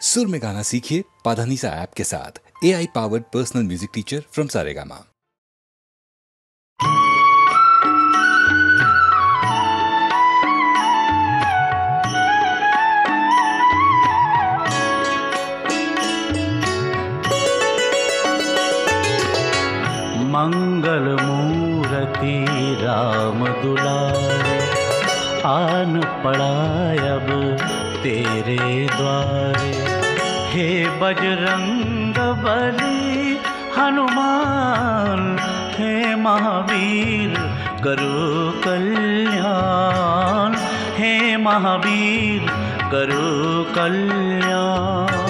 सुर में गाना सीखिए पाधानीसा ऐप के साथ। A I powered personal music teacher from Saregama Mangal Murti Ram Dulare, आन पड़ायब तेरे द्वारे। हे बजरंग बली हनुमान हे महावीर करो कल्याण। हे महावीर करो कल्याण।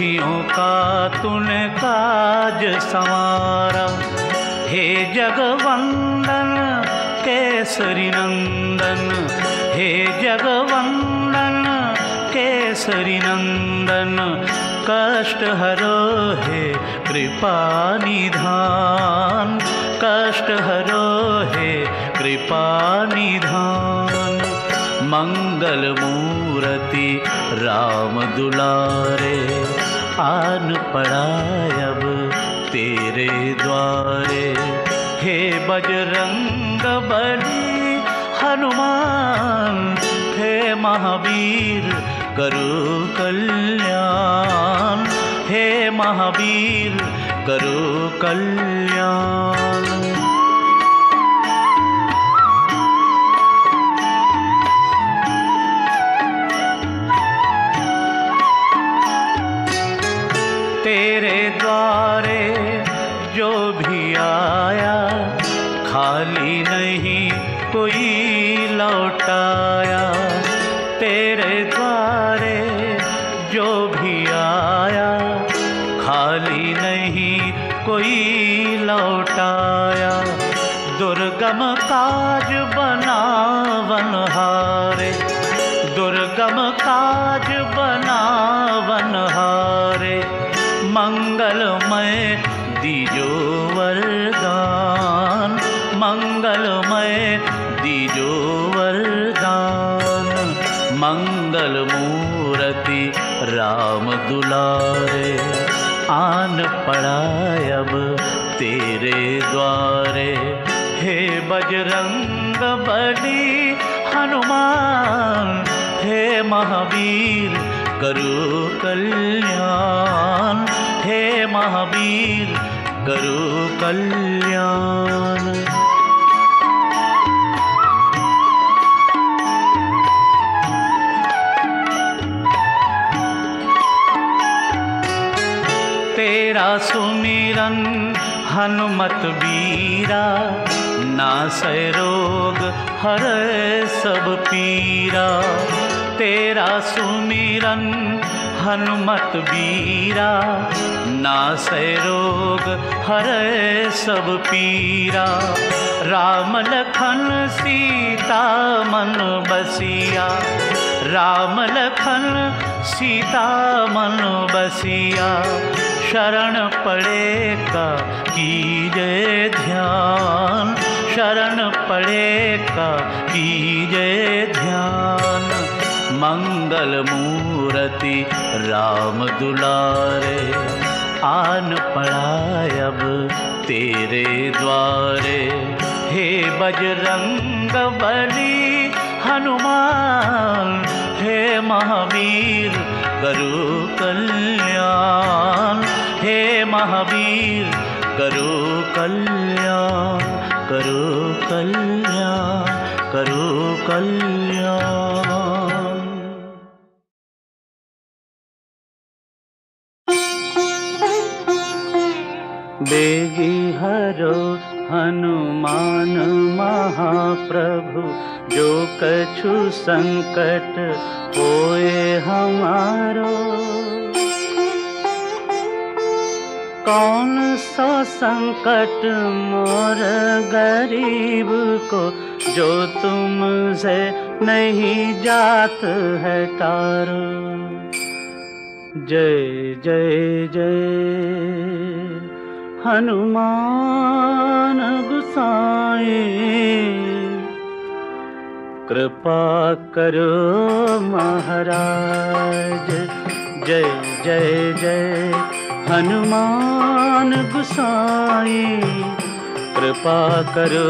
दुखियों का तूने काज संवारा। हे जगवंदन, केसरी नंदन। हे जगवंदन, केसरी नंदन। कष्ट हरो हे कृपा निधान। कष्ट हरो हे कृपा निधान। मंगल मूर्ति राम दुलारे। आन पड़ायब तेरे द्वारे। हे बजरंग बली, हनुमान, हे महावीर, करो कल्याण। हे महावीर, करो कल्याण। कोई लौटाया। तेरे द्वारे जो भी आया, खाली नहीं कोई लौटाया। दुर्गम काज बनावन हारे, दुर्गम काज बनावन हारे। मंगलमय दीजो मंगल मूर्ति राम दुलारे, आन पड़ायब तेरे द्वारे। हे बजरंग बली हनुमान, हे महावीर करो कल्याण। हे महावीर करो कल्याण। तेरा सुमिरन, हनुमत बीरा नासय रोग हर सब पीरा। तेरा सुमिरन, हनुमत बीरा नासय रोग हर सब पीरा। राम लखन सीता मन बसिया राम लखन सीता मन बसिया, शरण पड़े का कीजय ध्यान, शरण पड़े का कीजय ध्यान। मंगल मूर्ति राम दुलारे, आन पड़ायब तेरे द्वारे। हे बजरंग बली हनुमान, हे महावीर करो कल्याण। हे महावीर करो कल्याण करो कल्याण करो कल्याण। बेगी हरो हनुमान महाप्रभु जो कछु संकट होए हमारो। कौन सा संकट मोर गरीब को, जो तुमसे नहीं जात है तारो। जय जय जय, हनुमान गुसाए कृपा करो महाराज। जय जय जय। हनुमान गुसाई। कृपा करो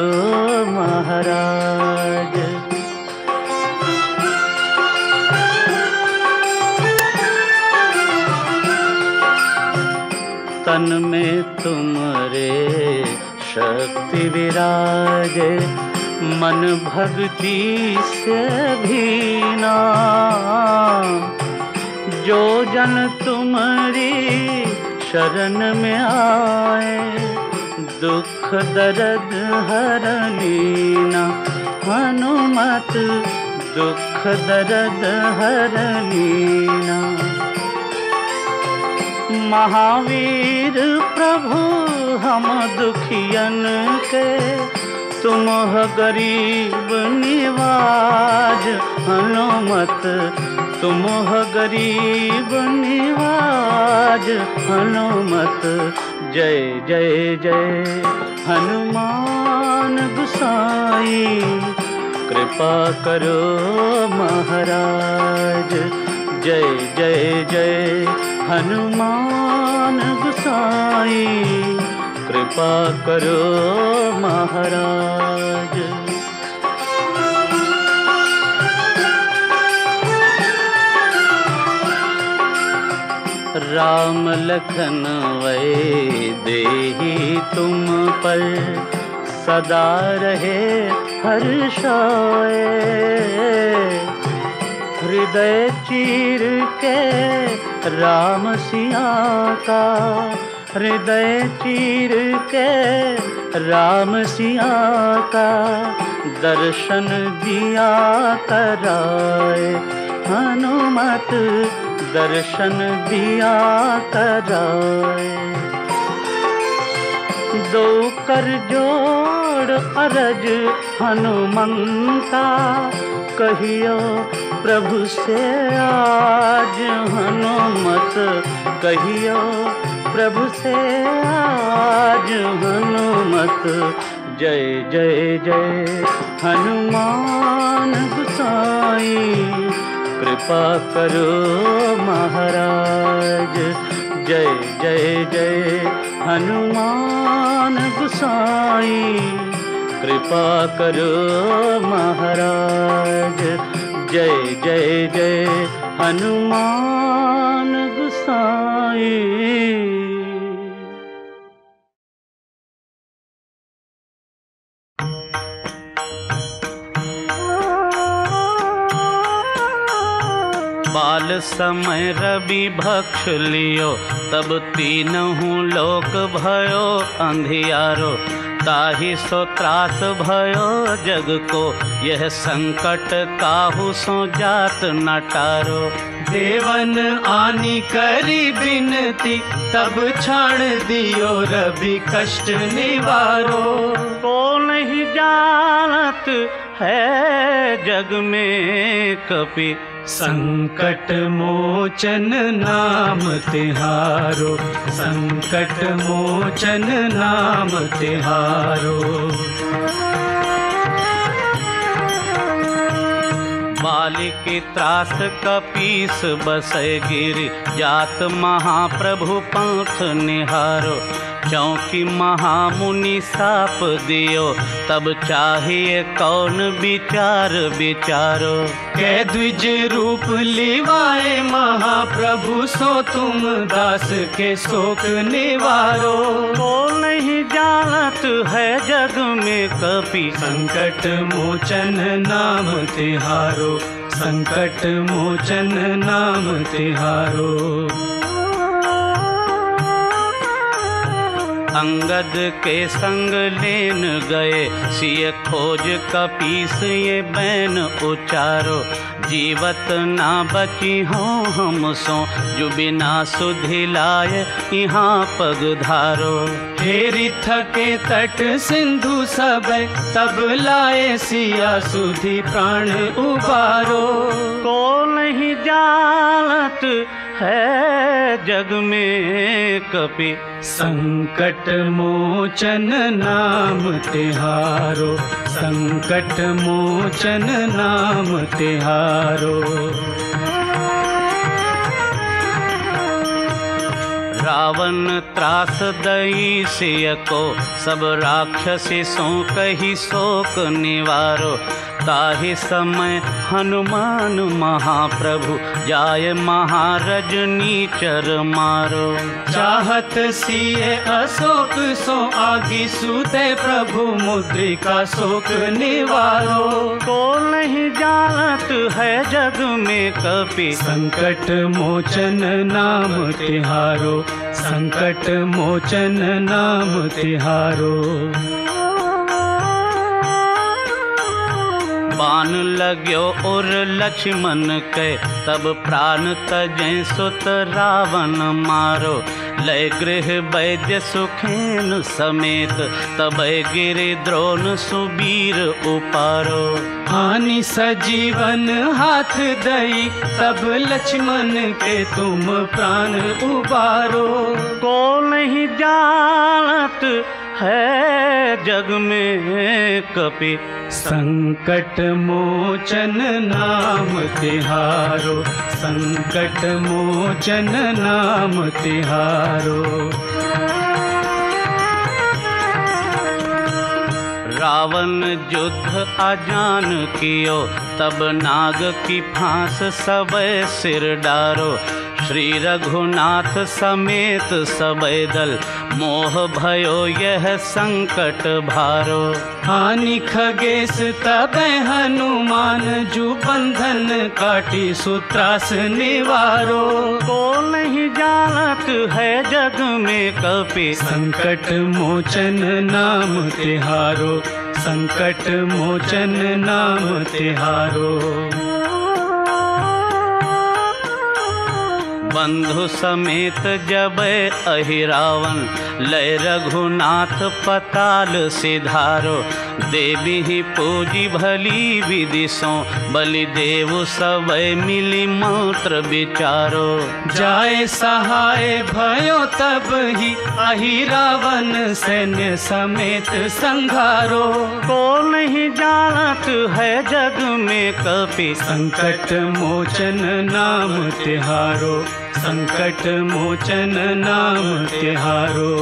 महाराज। तन में तुमरे शक्ति विराजे मन भक्ति से भीना जो जन तुम्हारी शरण में आए, दुख दर्द हर लीना हनुमत, दुख दर्द हर लीना महावीर प्रभु, हम दुखियन के तुम गरीब निवाज हनुमत तुम गरीब निवाज हनुमत जय जय जय। हनुमान गुसाई, कृपा करो महाराज। जय जय जय। हनुमान गुसाई। कृपा करो महाराज। राम लखन वै दे तुम पर, सदा रहे हर्षाए हृदय चीर के राम सिया का हृदय चीर के राम सिया का दर्शन दिया कराए। हनुमत दर्शन दिया कराए। दो कर जोड़ अरज हनुमंता, कहियो प्रभु से आज हनुमत, कहियो प्रभु से आज हनुमत। जय जय जय। हनुमान गुसाई कृपा करो महाराज। जय जय जय। हनुमान गुसाई कृपा करो महाराज। जय जय जय। हनुमान गुसाई समय रवि भक्ष लियो, तब तीनहु लोक भयो, अंधियारो, ताहि सो त्रास भयो जग को यह संकट काहू सो जात नटारो। देवन आनी करी बिनती, तब छाण दियो रवि कष्ट निवारो। को नहीं जानत है जग में कपि संकट मोचन नाम तिहारो, संकट मोचन नाम तिहारो। बालिक त्रास कपीस बस गिर, जात महाप्रभु पंथ निहारो। चौकी महामुनि साप दियो तब चाहिए कौन विचार विचारो। कै द्विज रूप लिवाए महाप्रभु सो तुम दास के शोक निवारो। को नहीं जानत है जग में कपि। संकट मोचन नाम तिहारो संकट मोचन नाम तिहारो। अंगद के संग लेन गए। सिय खोज कपीस ये बैन उचारो। जीवत ना बची हो हम सो, जो बिना सुधि लाए यहाँ पग धारो। फेरी थके तट सिंधु सब, तब लाए सिया सुधि प्राण उबारो। को नहीं जानत है जग में कपि संकट मोचन नाम तिहारो संकट मोचन नाम तिहारो। रावण त्रास दई सिय को, सब राक्षसी सो कही शोक निवारो। ताहि समय हनुमान महाप्रभु। जाय महारजनी चर मारो। चाहत सिए अशोक सो आगे सुते प्रभु मुद्रिका शोक निवारो। को नहीं जानत है जग में कपि। संकट मोचन नाम तिहारो। संकट मोचन नाम तिहारो। बान लग्यो और लक्ष्मण के तब प्राण तजै सुत रावण मारो। लय गृह वैद्य सुखेन समेत तब गिरि द्रोण सुबीर उपारो। हानि सजीवन हाथ दई तब लक्ष्मण के तुम प्राण उबारो। को नहीं जानत है जग में कपि संकट मोचन नाम तिहारो संकट मोचन नाम तिहारो। रावण युद्ध अजान कियो, तब नाग की फांस सब सिर डारो। श्री रघुनाथ समेत सब दल मोह भयो यह संकट भारो। हानि खगेश तब हनुमान जू बंधन काटी सुत्रास निवारो। को नहीं जानत है जग में कपि। संकट मोचन नाम तिहारो संकट मोचन नाम तिहारो। बंधु समेत जब अहिरावन लय रघुनाथ पताल सिधारो देवी ही पूजी भली विदिशो बलि देव सब मिली मंत्र विचारो। जाए सहाय भयो तब ही अहि रावण सैन्य समेत संघारो। को नहीं जानत है जग में कपि? संकट मोचन नाम तिहारो। संकट मोचन नाम तिहारो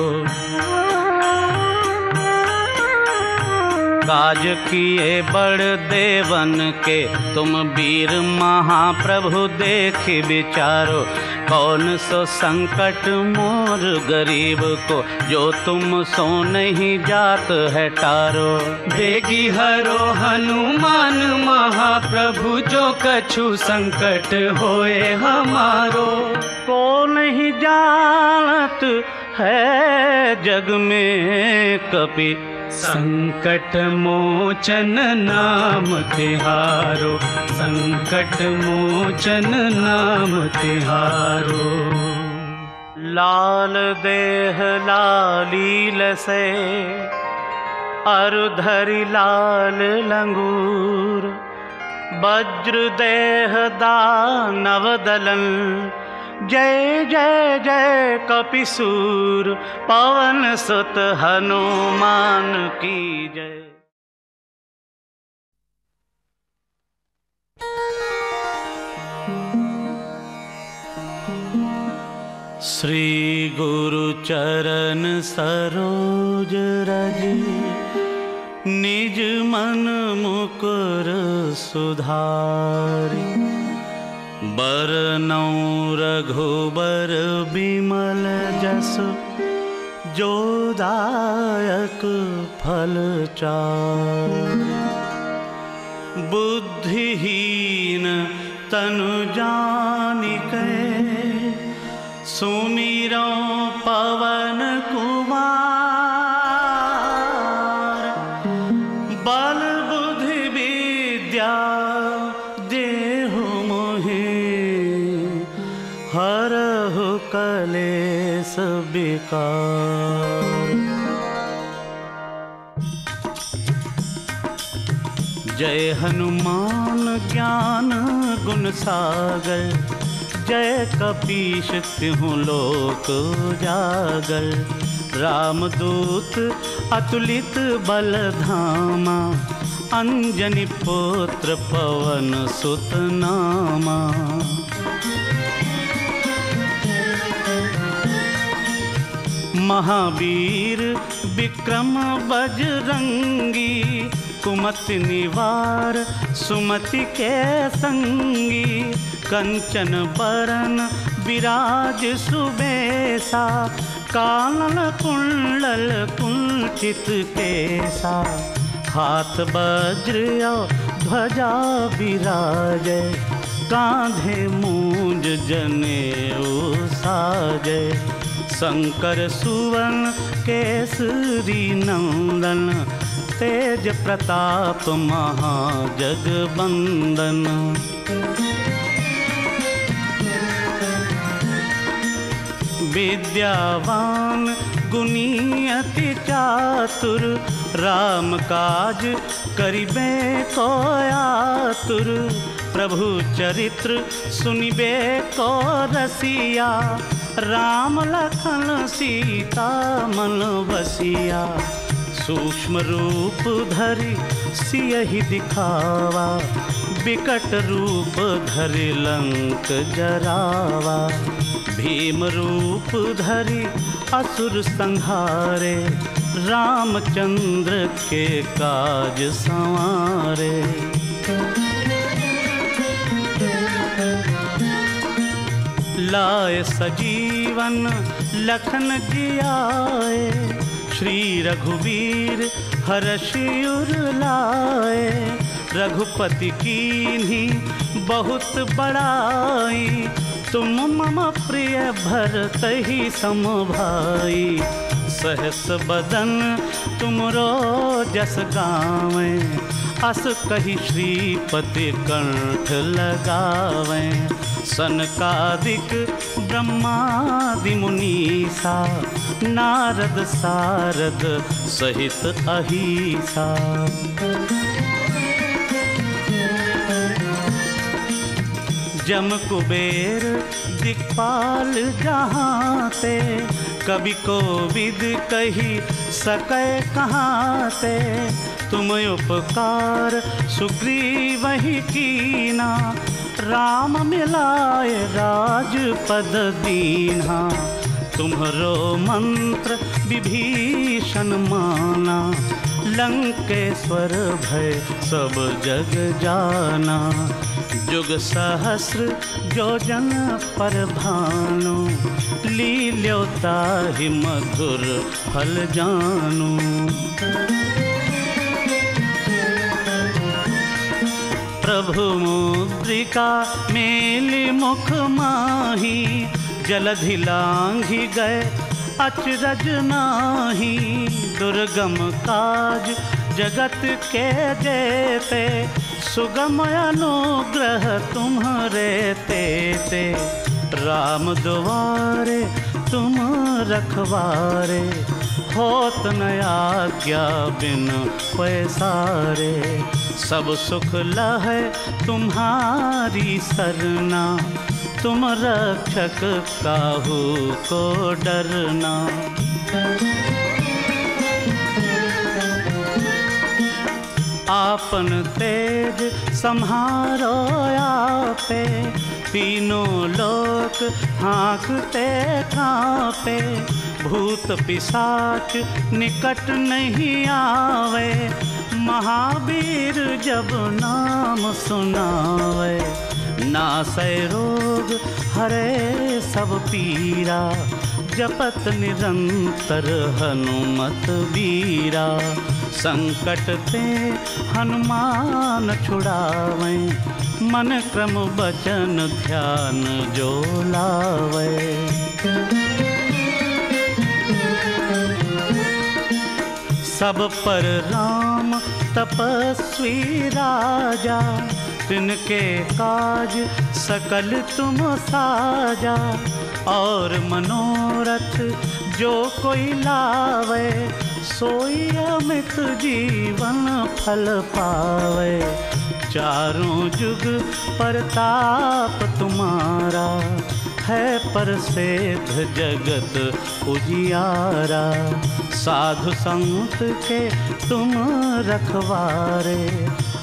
काज किए बड़ देवन के तुम वीर महाप्रभु देख विचारो। कौन सो संकट मोर गरीब को, जो तुम सो नहीं जात है टारो देगी हरो हनुमान महाप्रभु, जो कछु संकट होए हमारो। को नहीं जानत है जग में कपि संकट मोचन नाम तिहारो संकट मोचन नाम तिहारो। लाल देह लालील से, अरुधरि लाल लंगूर, वज्र देह दानव दलन जय जय जय कपिसूर, पवन सुत हनुमान की जय। श्री गुरु चरण सरोज रज, निज मन मुकुर सुधारि। बरनौ रघुबर बिमल जस जो दायक फल चार बुद्धिहीन तनु जानिक सुमिरो बिकार जय हनुमान ज्ञान गुण सागर, जय कपीश तिहु लोक जागर। रामदूत अतुलित बल धामा अंजनी पुत्र पवन सुत महावीर विक्रम बजरंगी, कुमति निवार सुमति के संगी, कंचन बरन विराज सुबेसा, कानन कुंडल कुंचित केसा। हाथ वज्र ध्वजा विराज कांधे मूंज जने साजय। शंकर सुवन, केसरी नंदन, तेज प्रताप महाजगबंदन। विद्यावान गुनी चातुर, राम काज करिबे को आतुर, प्रभु चरित्र सुनिबे को रसिया। राम लखन सीता मन बसिया, सूक्ष्म रूप धरि सियहि दिखावा विकट रूप धरि लंक जरावा। भीम रूप धरि असुर संहारे, रामचंद्र के काज संवारे। लाए सजीवन, लखन जियाए श्री रघुवीर हर्षियुर लाए। रघुपति कीन्ही बहुत बड़ाई। तुम मम प्रिय भरत ही सम भाई। सहस बदन तुमरो जस गावे। अस कही श्रीपति कंठ लगावे। सनकादिक ब्रह्मादि मुनीसा नारद सारद सहित अहिसा। जम कुबेर दिक्पाल जहाँ ते कवि को विद कही सके कहाँ ते तुम उपकार सुग्रीव ही कीना। राम मिलाए राजपद दीना तुम्हरो मंत्र विभीषण माना। लंकेश्वर भय सब जग जाना। जुग सहस्र योजन पर भानु। लील्योता ही मधुर फल जानू। प्रभु मुद्रिका मेली मुख माही, जलधि लांघि गए अचरज नाही। दुर्गम काज जगत के जेते सुगम अनुग्रह तुम्हारे ते तेते राम दुआरे तुम रखवारे, होत न आज्ञा बिन पैसारे। सब सुख लहै तुम्हारी सरना। तुम रक्षक काहू को डरना। आपन तेज सम्हारो आपे, तीनों लोक हाँकते कांपे भूत पिशाच निकट नहीं आवे महावीर जब नाम सुनावे नासै रोग हरे सब पीरा, जपत निरंतर हनुमत बीरा संकट ते हनुमान छुड़ावे, मन क्रम बचन ध्यान जो लावे। सब पर राम तपस्वी राजा तिनके काज सकल तुम साजा। और मनोरथ जो कोई लावे, सोई अमित जीवन फल पावे। चारों जुग परताप तुम्हारा है प्रसिद्ध जगत उजियारा। साधु संत के तुम रखवारे,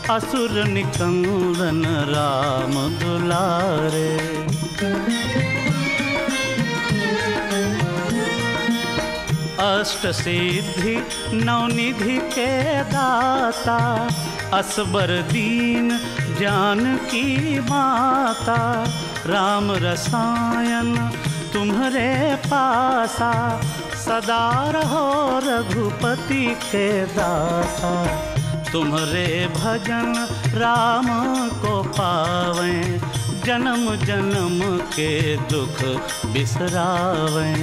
असुर निकंदन राम दुलारे। अष्ट सिद्धि नवनिधि के दाता, असबर दीन जान की माता, राम रसायन तुम्हारे पासा, सदा रहो रघुपति के दासा। तुम्हारे भजन राम को पावे, जन्म जन्म के दुख बिसरावे।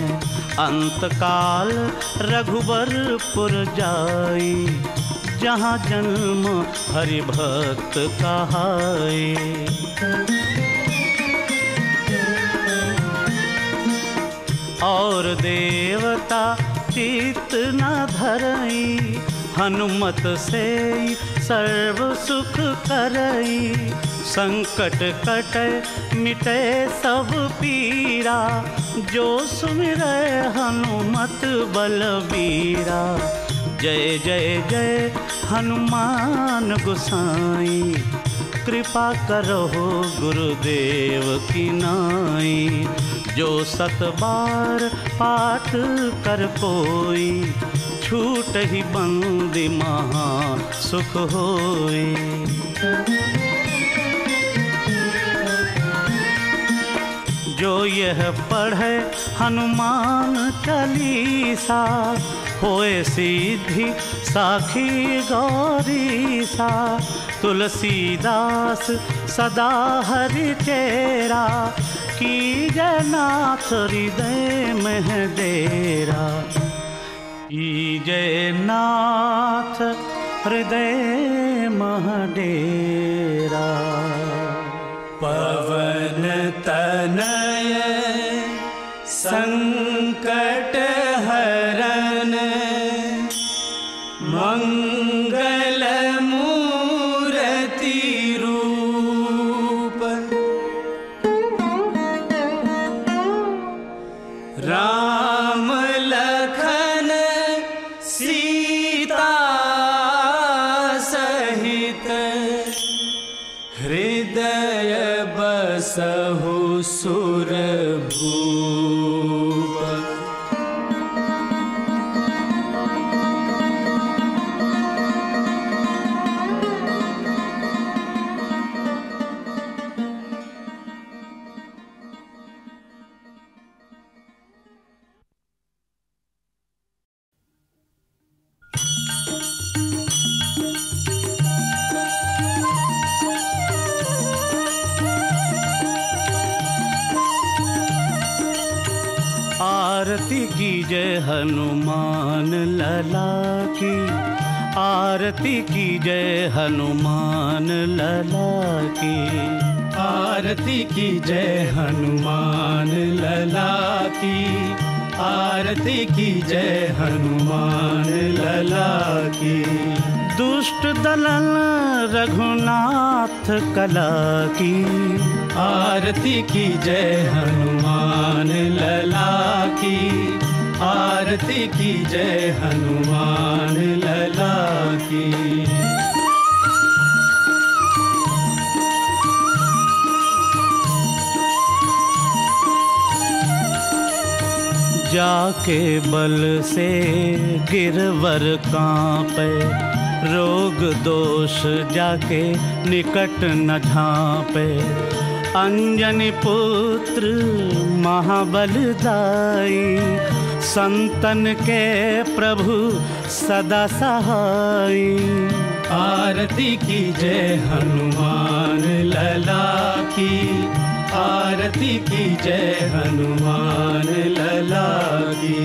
अंत काल रघुबरपुर जाई। जहाँ जन्म हरि भक्त कहाई और देवता चित न धरई, हनुमत से सर्व सुख करई। संकट कटे मिटे सब पीरा जो सुमिर हनुमत बलबीरा। जय जय जय, हनुमान गुसाई। कृपा करो गुरुदेव की नाई। जो सत बार पाठ कर कोई, छूट ही बंदी महा सुख होई। जो यह पढ़े हनुमान चालीसा होए सीधी साखी गौरी सा तुलसीदास सदा हरि तेरा, की जनाथ हृदय में डेरा की जयनाथ हृदय महडेरा पवन तनय कला की। आरती की जय हनुमान लला की। आरती की जय हनुमान लला की। जाके बल से गिरवर कांपे। रोग दोष जाके निकट न झांपे। अंजनी पुत्र महाबलदाई, संतन के प्रभु सदा सहाई। आरती की जय हनुमान लला की आरती की जय हनुमान लला की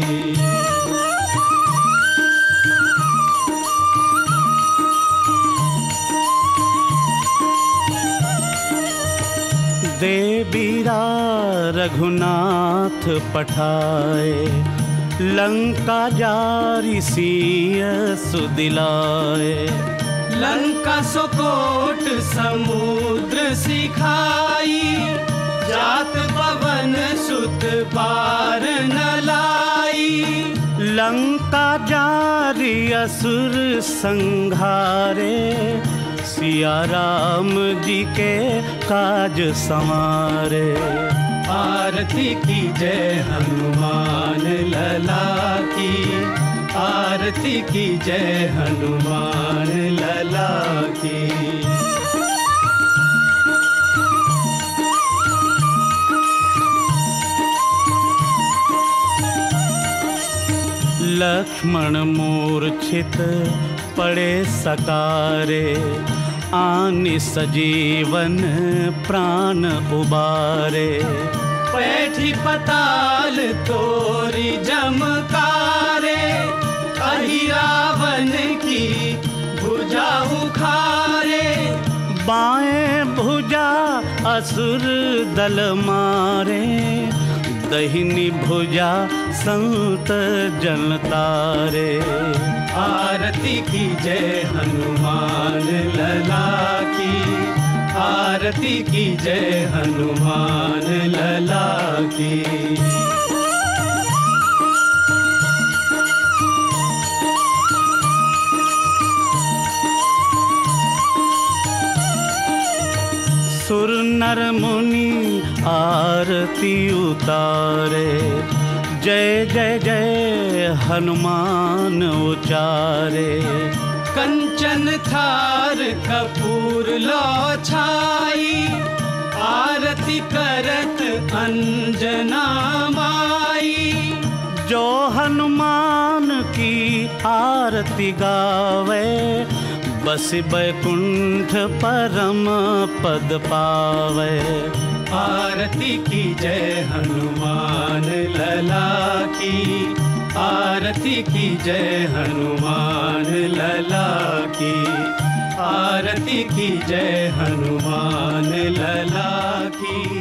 दे रघुनाथ पठाए। लंका जारी सिय सुदिलाए। लंका सुकोट समुद्र सिखाई। जात पवन सुत पार न लाई लंका जारी असुर संघारे, सिया राम जी के काज संवारे। आरती की जय हनुमान, लला की। आरती की जय हनुमान, लला की। लक्ष्मण मूर्छित पड़े सकारे आन सजीवन प्राण उबारे। पैठी पताल तोरी जमकारे अहि रावण की भुजा उखारे बाएँ भुजा असुर दल मारे दहिनी भुजा संत जन तारे। आरती की जय हनुमान लला की। आरती की जय हनुमान लला की। सुर नर मुनि आरती उतारे। जय जय जय हनुमान उचारे। कंचन थार कपूर लो छाई आरती करत अंजना माई। जो हनुमान की आरती गावे बस बैकुंठ परम पद पावे। आरती की जय हनुमान लला की। आरती की जय हनुमान लला की। आरती की जय हनुमान लला की।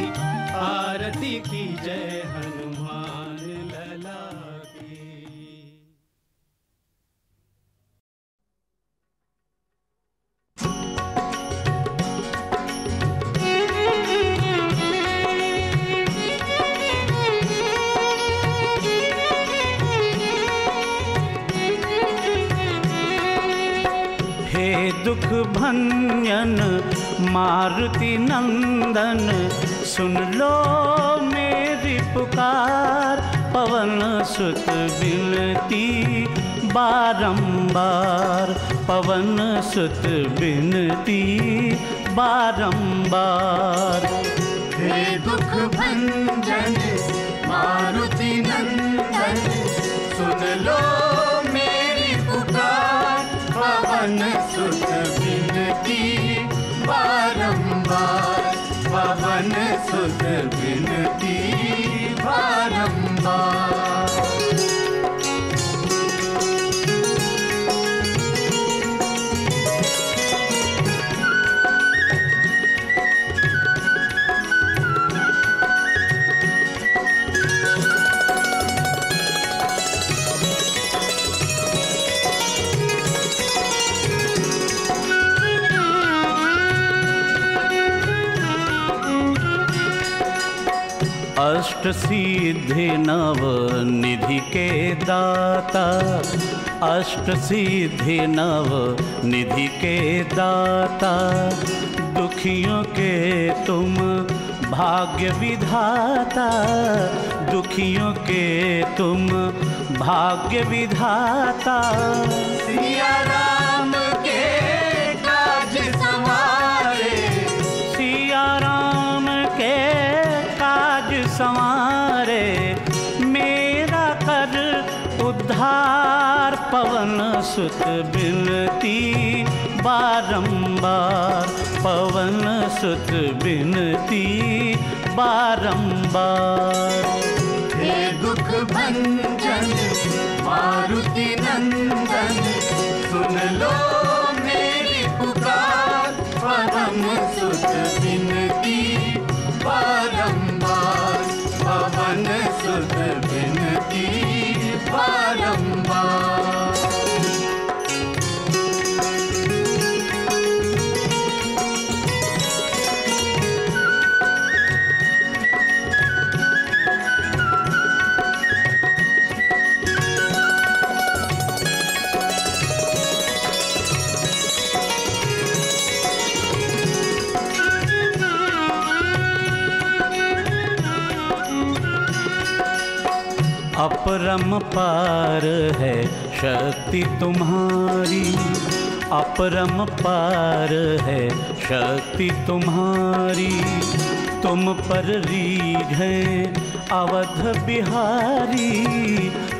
दुख भंजन, मारुति नंदन। सुन लो मेरी पुकार, पवन सुत बिनती बारंबार। पवन सुत बिनती बारंबार। हे दुख भंजन, मारुति नंदन। सुन लो सुख विनती बरम्बा भिनती बारम्बार अष्ट सिद्धि नव निधि के दाता अष्ट सिद्धि नव निधि के दाता दुखियों के तुम भाग्य विधाता। दुखियों के तुम भाग्य विधाता। सुत बिनती, बारंबार पवन सुत बिनती, बारंबार। हे दुख भंजन, मारुति नंदन, सुन लो मेरी पुकार, पवन अपरम पार है, शक्ति तुम्हारी। अपरम पार है, शक्ति तुम्हारी। तुम पर रीढ़ है, अवध बिहारी।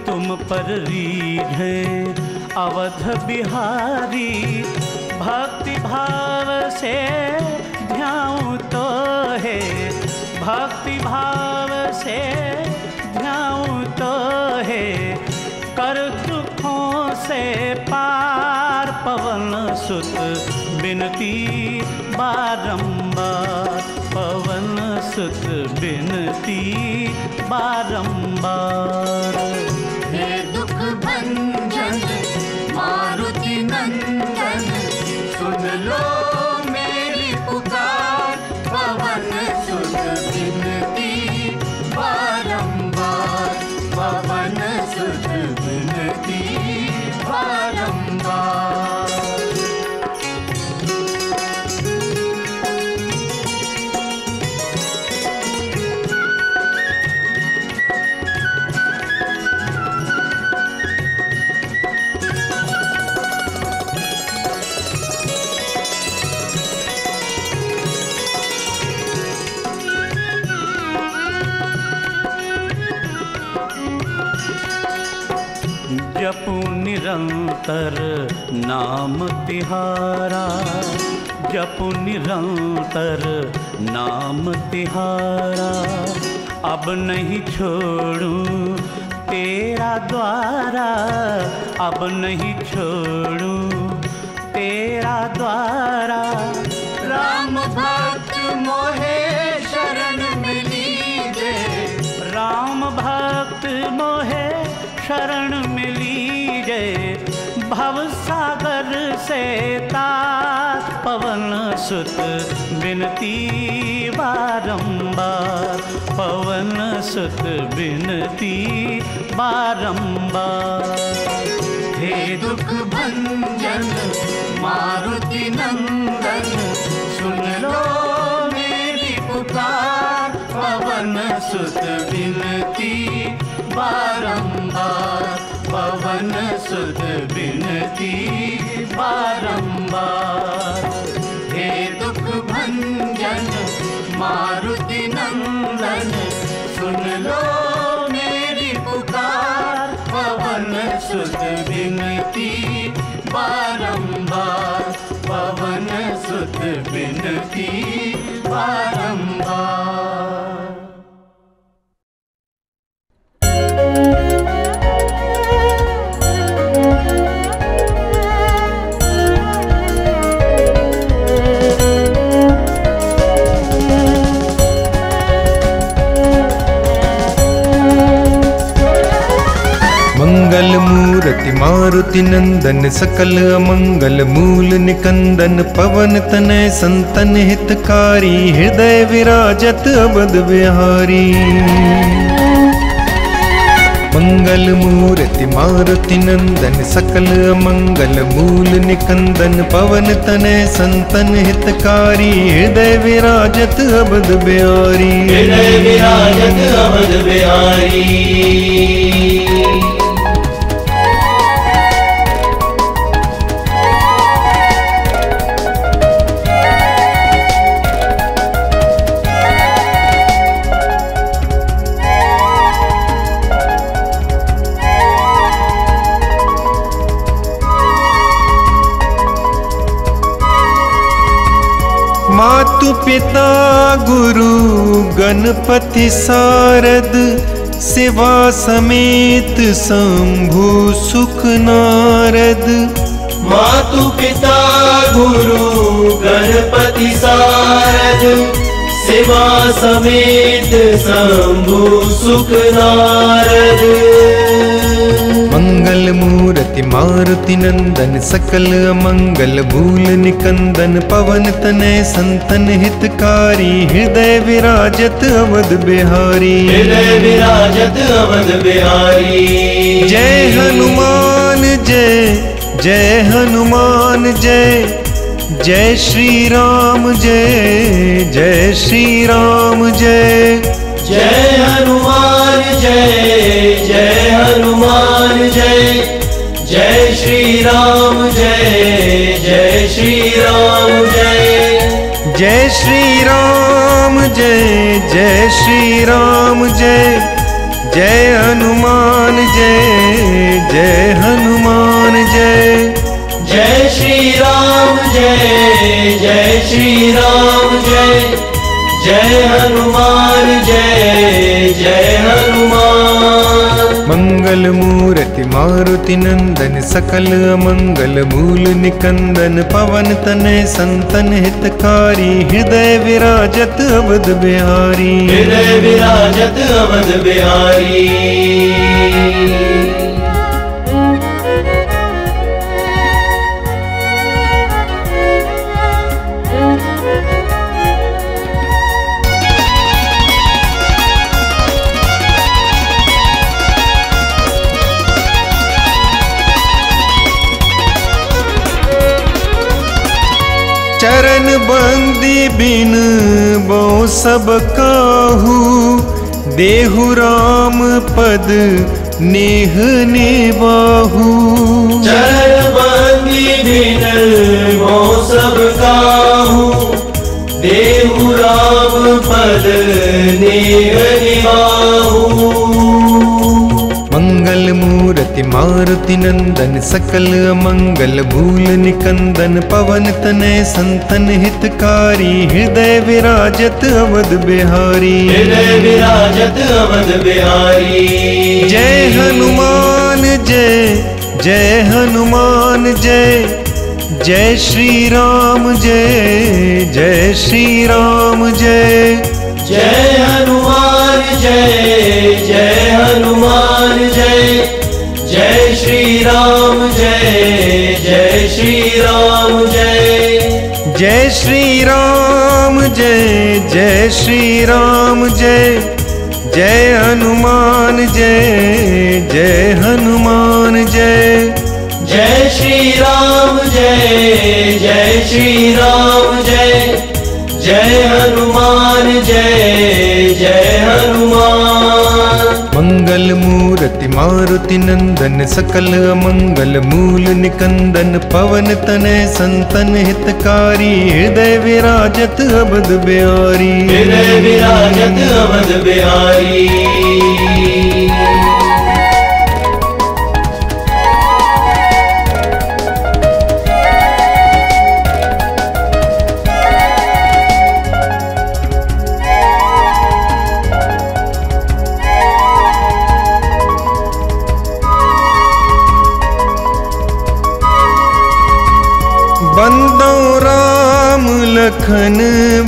तुम पर रीढ़ है, अवध बिहारी। भक्ति भाव से ध्याऊं तो है, भक्ति भाव से कर दुखों से पार पवन सुत, बिनती बारंबार। पवन सुत, बिनती बारंबार। हे दुख भंजन निरंतर नाम तिहारा जप निरंतर नाम तिहारा। अब नहीं छोड़ू तेरा द्वारा, अब नहीं छोड़ू तेरा द्वारा। सुत बिनती बारंबार। पवन सुत बिनती बारंबार। हे दुख भंजन, मारुति नंदन, सुन लो मेरी पुकार। पवन सुत बिनती बारंबार। पवन सुत बिनती बारंबार। मूर्ति नंदन, सकल अमंगल, मूल निकंदन, पवन तनय, संतन हितकारी, हृदय विराजत अबद बिहारी मंगल मूर्ति, मारुति नंदन, सकल अमंगल, मूल निकंदन, पवन तनय, संतन हितकारी, हृदय विराजत अबद बिहारी हृदय विराजत बिहारी पिता, गुरु, गणपति सारद शिवा समेत शंभु, सुख नारद। मातु पिता, गुरु, गणपति सारद शिवा समेत शंभु, सुख नारद। मंगल मूर्ति मारुति नंदन सकल मंगल भूल निकंदन पवन तनय संतन हितकारी हृदय विराजत अवध बिहारी। हृदय विराजत अवध बिहारी। जय हनुमान जय जय हनुमान जय जय श्री राम जय जय श्री राम जय। जय जय श्री राम, जय जय श्री राम, जय। जय हनुमान, जय जय हनुमान, जय। जय श्री राम, जय जय श्री राम, जय। जय हनुमान, जय जय हनुमान। मंगल मूर्ति मारुति नंदन, सकल मंगल मूल निकंदन पवन तनय संतन हितकारी, हृदय विराजत अवध बिहारी। हृदय विराजत अवध बिहारी। बंदी बिन बो सब काहू। देहु राम पद नेह नेबाहू। चरण बंदी बिन मो सब काहू। देहु राम पद नेह मूर्ति मारुति नंदन सकल मंगल भूल निकंदन पवन तनय संतन हितकारी हृदय विराजत अवध बिहारी। हृदय विराजत अवध बिहारी। जय हनुमान जय जय हनुमान जय जय श्री राम जय जय श्री राम जय। जय हनुमान जय जय हनुमान जय। जय श्री राम जय जय श्री राम जय। जय श्री राम जय जय श्री राम जय। जय हनुमान जय जय हनुमान जय। जय श्री राम जय जय श्री राम जय। जय हनुमान जय जय हनुमान। मूर्ति मारुति नंदन, सकल मंगल मूल निकंदन, पवन तनय संतन हितकारी, हृदय विराजत अबद बिहारी। हृदय विराजत, अवध बिहारी। लखन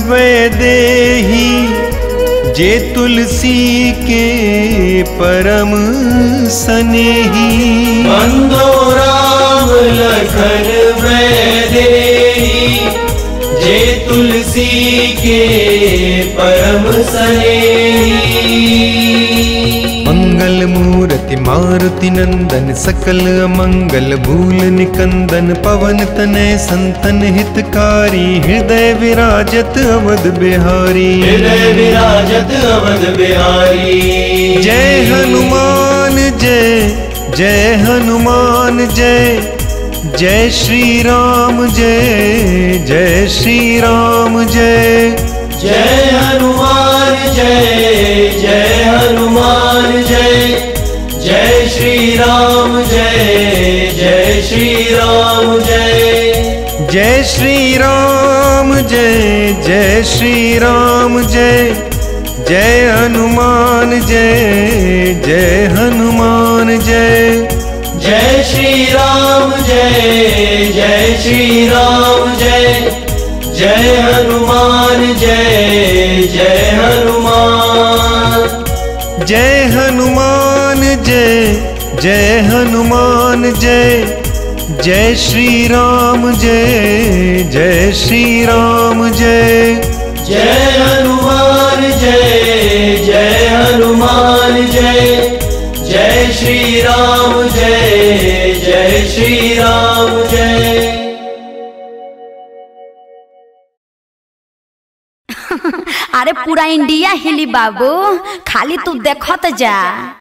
वैदेही जे तुलसी के परम सनेही। बंदो राम लखन वैदेही जे तुलसी के परम सनेही। मंगल मूर्ति मारुति नंदन सकल मंगल भूल निकंदन पवन तनय संतन हितकारी हृदय विराजत अवध बिहारी। हृदय विराजत अवध बिहारी। जय हनुमान जय जय हनुमान जय जय श्री राम जय जय श्री राम जय। जय हनुमान जय जय हनुमान जय। जय श्री राम जय जय श्री राम जय। जय श्री राम जय जय श्री राम जय। जय हनुमान जय जय हनुमान जय। जय श्री राम जय जय श्री राम जय। जय हनुमान जय जय हनुमान। जय हनुमान। जय हनुमान जय जय श्री राम जय जय श्री राम जय। जय हनुमान जय जय हनुमान जय जय श्री राम जय जय श्री राम जय। अरे पूरा इंडिया हिली बाबू खाली तू देखत जा।